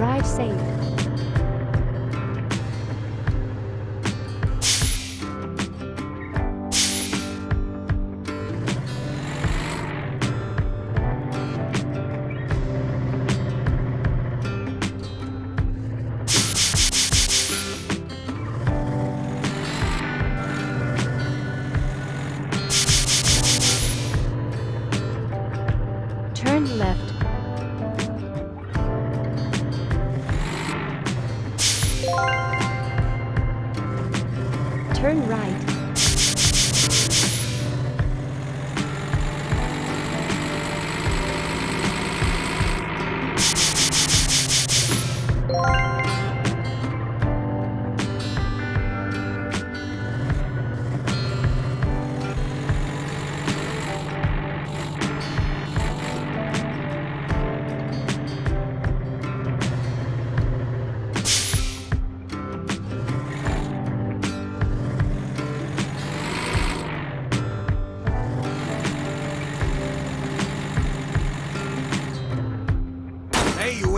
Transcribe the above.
Drive safe. Turn left. Turn right.